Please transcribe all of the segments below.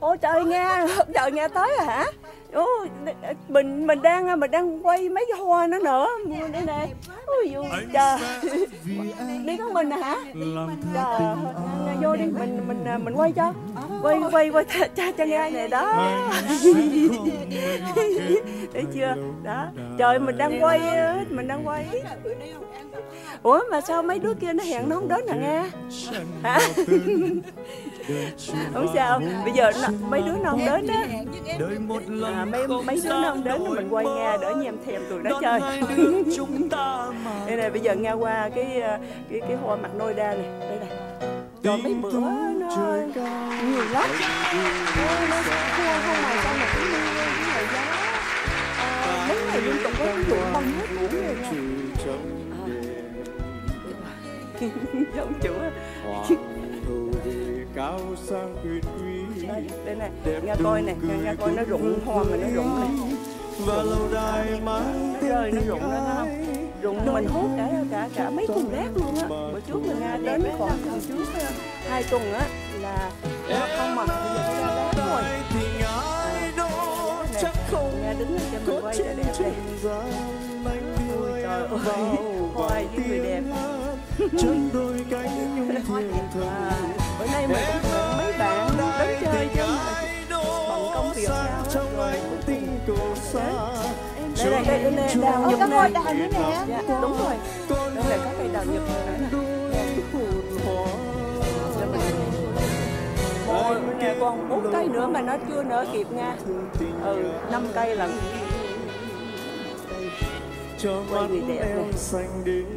Ôi trời nghe, trời nghe tới rồi hả? Ồ, mình mình đang mình đang quay mấy cái hoa nữa. Nữa đây nè. Ôi dồi trời. đi có mình hả? trời nghe vô đi mình mình mình quay cho. Quay quay quay cho cho nghe này đó. Thấy chưa? Đó. trời mình đang quay mình đang quay. Ủa mà sao mấy đứa kia nó hẹn nó không đến hả nghe? Hả không sao bây giờ nó, mấy đứa nó không đến á à, mấy mấy đứa nó không đến thì mình quay nghe đỡ như em thèm tụi nó chơi đây này bây giờ nghe qua cái cái cái hoa mặt nôi đa này đây này rồi mấy bữa nó nhiều lắm nó hoa không ngày giá à, mấy ngày liên tục có vụ bông hết cũng rồi nha giống chủ cao sang quyền quý đây, đây này. Nghe coi này nghe, nghe coi nó rụng hoa mà nó rụng này. và lâu đài mang rơi nó rụng đó không? rụng mình hút cả cả cả mấy thùng rác luôn á. Bữa trước mình nga đến khoảng tuần trước hai tuần á là hoa không mà bây giờ nó rác rồi nghe đứng cho mình quay để đẹp đây ôi trời ơi hoa với người đẹp. chân đôi cánh nhung thiên thần. à, bữa nay mình cũng mấy bạn đến chơi chứ. Mà bận công việc sao rồi tình cầu xa đây đây đây đào Ôi, nhật nè đào nữa nè dạ, đúng rồi. đây là có cây đào nhật nè. Ôi, nè còn bốn cây nữa mà nó chưa nở kịp nha. ừ năm cây lận. Cho quay người đẹp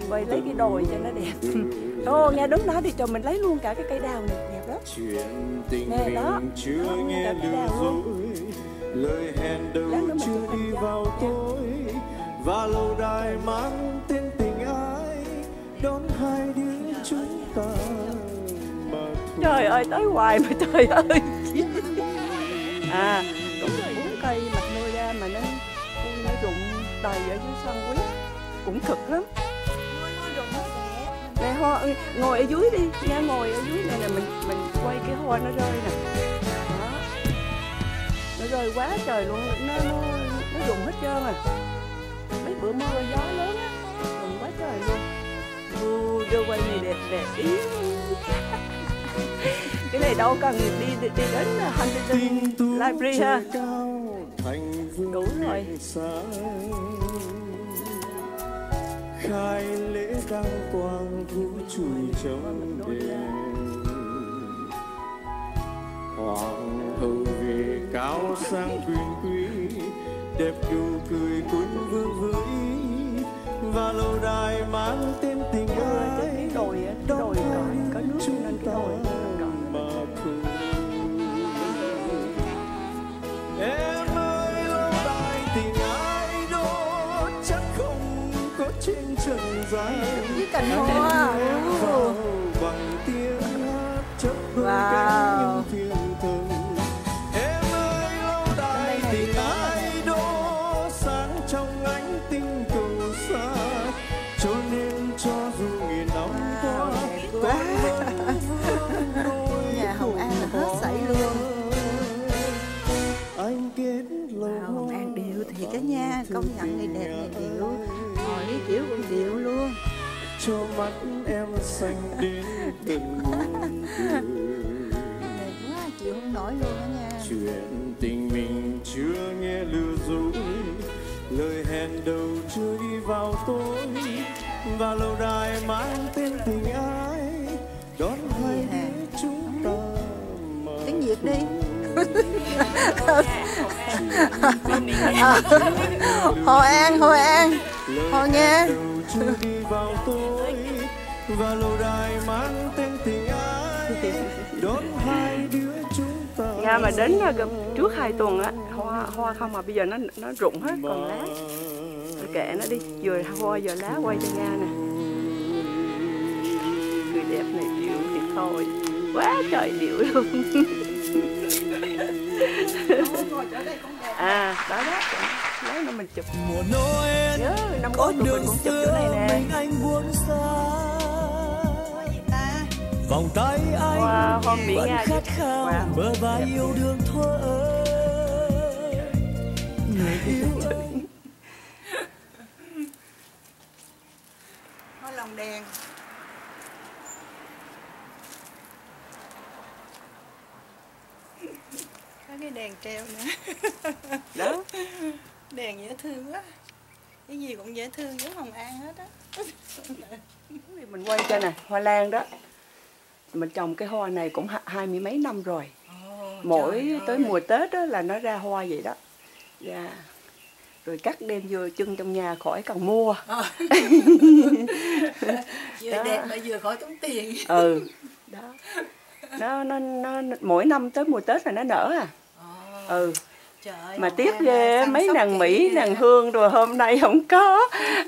quay lấy cái đồi cho nó đẹp ô nghe đứng đó thì cho mình lấy luôn cả cái cây đào này đẹp lắm. Chuyện tình đó. mình chưa Đó, nghe lừa dối lời hẹn đầu chưa đi vào tối. Và lâu đài mang tên tình ai. Đón hai đứa chúng ta trời ơi tới hoài mà trời ơi. À đúng rồi bốn cây mặt nuôi ra mà nó nó rụng đầy ở dưới sân quý. Cũng cực lắm ngồi ở dưới đi. Nha ngồi ở dưới. Này nè mình mình quay cái hoa nó rơi nè. Đó. Nó rơi quá trời luôn. Nó nó nó rụng hết trơn à. Mấy bữa mưa gió lớn á rụng quá trời luôn. Ui, đưa quay này đẹp đẹp ý. Cái này đâu cần đi đi, đi đến Huntington Library ha. Đủ rồi khai lễ đăng quang vũ chùi trong đêm. Hoàng hậu về cao sang quyền quý, đẹp đủ cười cuốn vương với và lâu đài mang tên cành hoa bằng tiếng hát Wow. cánh thiên thần em ơi lâu đài tình ai đó sáng trong ánh tinh cầu xa cho nên cho dù nghìn năm qua đẹp quá. Nhà Hồng An là hết sảy luôn. anh kết lâu Hồng An điệu thiệt á nha Công nhận người đẹp này điệu cái kiểu cũng điệu luôn cho mắt em xanh đến từng muôn Đẹp quá chịu không nổi luôn á nha. Chuyện tình mình chưa nghe lừa dối. Lời hẹn đầu chưa đi vào tối. Và lâu đài mang tên tình ai. Đón hai đứa chúng ta mà Tiếng Việt đi. Hội An, Hội An. Lời Thôi nghe. đi vào tôi và lâu đài mang tên tình ai. Đón hai đứa chúng ta Nga mà đến à, gần trước hai tuần á, hoa hoa không mà bây giờ nó nó rụng hết, còn lá. Tôi kệ nó đi, vừa hoa vừa lá quay cho Nga nè. Người đẹp này điệu thì thôi, quá trời điệu luôn. À đó đó lấy nó mình chụp. Mùa Noel nhớ năm có ngoái tụi mình đường cũng chụp chỗ xưa này nè. mình anh buông xa. Vòng tay anh Wow, hoa Mỹ vẫn Nga khát khao Wow. bờ vai yêu đương thuở ơi. Người yêu ơi Có lồng đèn. Có cái đèn treo nữa. Đó Đèn dễ thương quá. Cái gì cũng dễ thương giống Hồng An hết á. Mình quay cho nè hoa lan đó. Mình trồng cái hoa này cũng ha- hai mươi mấy năm rồi. Mỗi tới mùa tết đó là nó ra hoa vậy đó. Dạ. Rồi cắt đem vô chân trong nhà khỏi cần mua. Vừa Đó. đẹp mà vừa khỏi tốn tiền. Ừ. Đó. Nó, nó nó nó- mỗi năm tới mùa tết là nó nở à. Ừ Trời mà tiếc ghê mấy nàng mỹ nàng hương rồi hôm nay không có.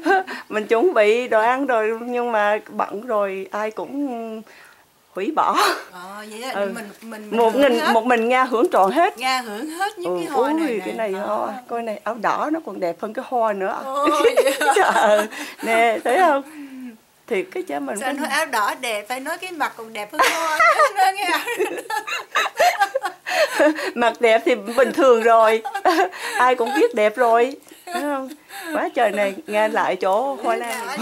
Mình chuẩn bị đồ ăn rồi nhưng mà bận rồi ai cũng hủy bỏ. Ờ vậy là Ừ. mình mình mình một mình hết. một mình nga hưởng trọn hết. Nga hưởng hết những ừ, cái hoa này cái này Ờ. hoa coi này áo đỏ nó còn đẹp hơn cái hoa nữa. Ồ, trời nè thấy không? Thiệt cái chứ mình Sao nói áo đỏ đẹp phải nói cái mặt còn đẹp hơn hoa mặt đẹp thì bình thường rồi. Ai cũng biết đẹp rồi. Thấy không? Quá trời này nghe lại chỗ hoa lan.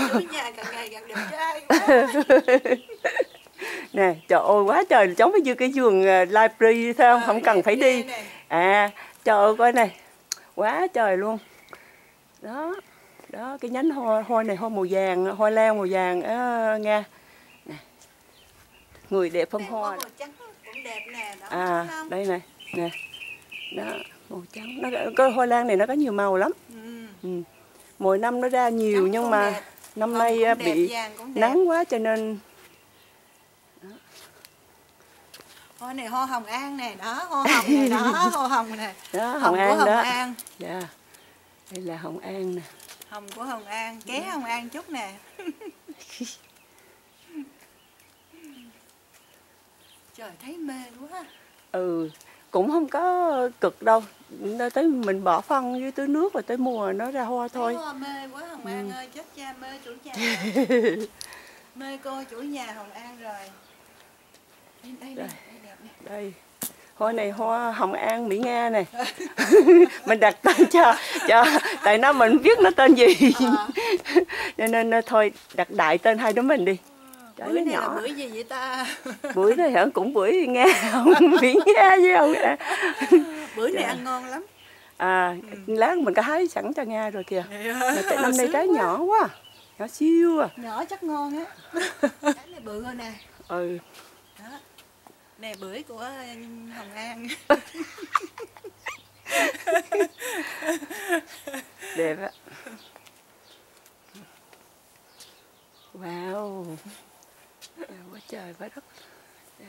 Nè trời ơi quá trời giống như cái vườn uh, library không? Ờ, không cần phải đi. à trời ơi coi này. Quá trời luôn. Đó đó cái nhánh hoa hoa này hoa màu vàng hoa lan màu vàng. Á nghe. Nè người đẹp Đẹp hoa màu trắng đẹp nè đó à đây này nè. Đó màu trắng. Nó có hoa lan này nó có nhiều màu lắm. Ừ. ừ. mỗi năm nó ra nhiều Trắng nhưng mà đẹp, năm hồng nay á, đẹp, bị nắng quá cho nên hoa này hoa hồng an nè đó hoa hồng này đó hoa hồng nè. Đó hồng, hồng của an hồng đó. An. Dạ đây là hồng an nè. Hồng của hồng an ké hồng an chút nè trời thấy mê quá ừ cũng không có cực đâu. Nó tới mình bỏ phân với tưới nước rồi tới mùa nó ra hoa thôi. Thấy hoa mê quá hồng Ừ. an ơi chết cha mê chủ nhà. Mê cô chủ nhà hồng an rồi. Đây đây, đây, nè. Đây. Hoa này hoa hồng an mỹ nga này mình đặt tên cho cho tại nó mình biết nó tên gì. Ờ. cho nên ờ, thôi đặt đại tên hai đứa mình đi Trời, bưởi này nhỏ. bưởi gì vậy ta? Bưởi này hả? Cũng bưởi nghe không mỹ nga với không ạ? bưởi này ăn ngon lắm. À lát mình có hái sẵn cho nga rồi kìa. Mà tại năm nay trái quá. nhỏ quá nhỏ siêu à. Nhỏ chắc ngon á. Cái này bự hơn nè. Ừ. Đó. Nè bưởi của ờ, hồng an. Đẹp á. Wow đẹp quá trời quá đất. Đẹp.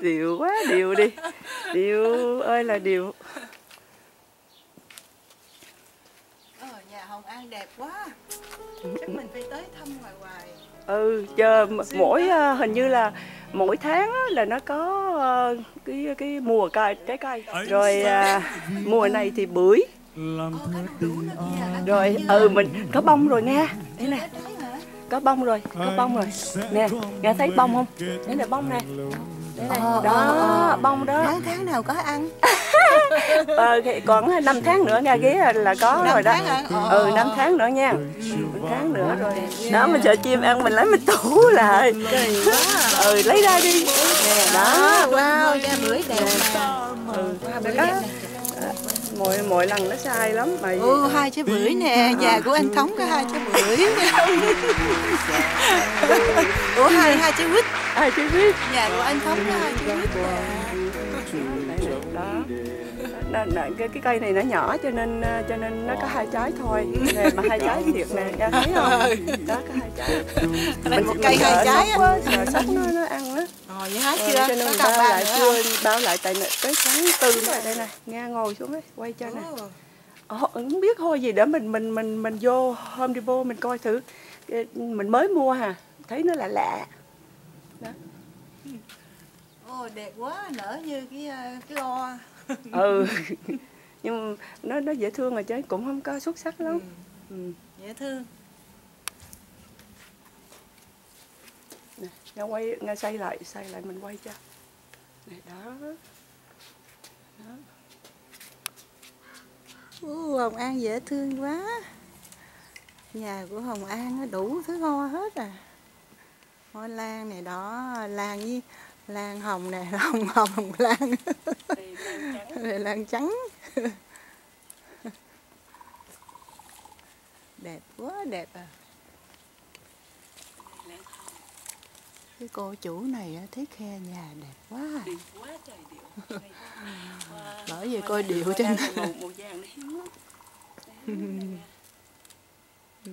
điều quá điều đi. Điều ơi là điều ờ nhà hồng an đẹp quá. Chắc mình phải tới thăm ngoài hoài ừ chờ mỗi à, hình như là mỗi tháng là nó có cái cái mùa cây trái cây rồi à, mùa này thì bưởi. rồi ừ mình có bông rồi nha đây nè. Trái trái hả? có bông rồi có bông rồi. nè nghe thấy bông không? đây là bông nè. đây này Ờ, đó ờ, ờ. bông đó. Tháng tháng nào có ăn ờ, còn 5 tháng nữa nha ghé là có Năm rồi đó? Ờ, ừ ờ, 5 ờ. tháng nữa nha. 5 tháng nữa rồi. Đó mình sợ chim ăn mình lấy mình tủ lại. Ừ lấy ra đi. Nè đó. wow da bưởi đẹp ừ. Đó. mỗi mỗi lần nó sai lắm mà Ừ, hai trái bưởi nè, nhà của anh Thống có hai trái bưởi. Ủa hai hai trái quýt, ai chứ biết nhà của anh Thống có hai trái quýt nè. Đó nó, nó, cái cái cây này nó nhỏ cho nên ờ, cho nên nó có hai trái thôi. Nè mà hai trái thiệt nè ra thấy không? Đó có hai trái. Đây một mình cây hai trái á. sợ nó nó ăn á Rồi vậy hết Ờ, chưa? cho nên mình bao ba lại chưa bao lại tại tới tháng tư rồi đây nè nghe ngồi xuống đấy quay cho nè. Ờ, không biết thôi gì để mình mình mình mình vô Home Depot mình coi thử. Mình mới mua hà thấy nó là lạ. Ồ, đẹp quá, nở như cái ờ, cái o. ừ. Nhưng nó nó dễ thương rồi chứ cũng không có xuất sắc lắm. Ừ. ừ. dễ thương. Nè quay nghe xoay lại xoay lại mình quay cho. Này đó. Đó. Ồ, Hồng An dễ thương quá. Nhà của Hồng An nó đủ thứ hoa hết à. Hoa lan này đó Lan với lan hồng nè Hồng hồng lan Đây lan trắng. Đẹp quá đẹp à. Cái cô chủ này thấy khe nhà đẹp quá à. Điệu quá trời điệu. Bởi vì coi điệu cho nên nó ừ,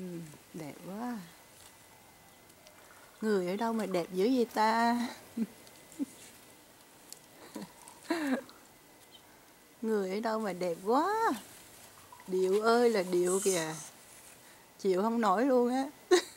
đẹp quá người ở đâu mà đẹp dữ vậy ta người ở đâu mà đẹp quá. Điệu ơi là điệu kìa. Chịu không nổi luôn á.